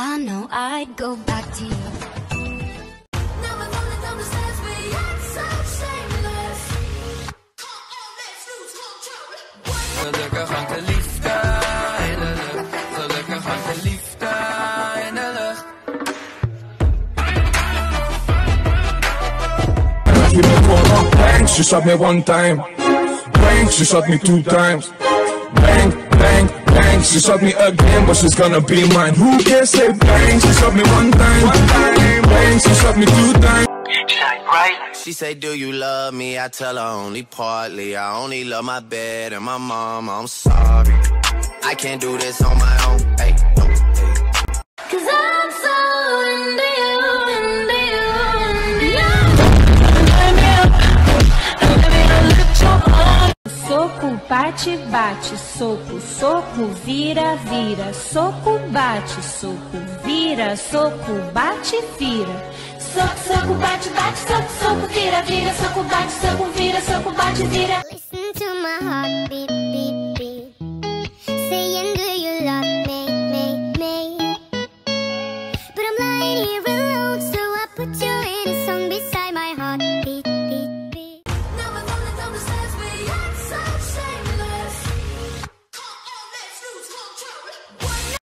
I'd go back to you. Now we're the stairs, we act so shameless. Come on, let's. Gelukkig hangt de liefde in de lucht. Gelukkig hangt de liefde in de lucht. She me for bang, she shot me one time. Bang, she shot me two times. Bang, bang, bang, she shot me again, but she's gonna be mine. Who can say bang? She shot me one time. One time. Bang, she shot me two times. She say, Do you love me? I tell her only partly. I only love my bed and my mom. I'm sorry. I can't do this on my own. Hey, bate, bate, soco, soco, vira, vira, soco, bate, soco, vira, soco, bate, vira. Soco, soco, bate, bate, soco, soco, vira, vira, soco, bate, soco, vira, soco, bate, vira. Listen to my heartbeat.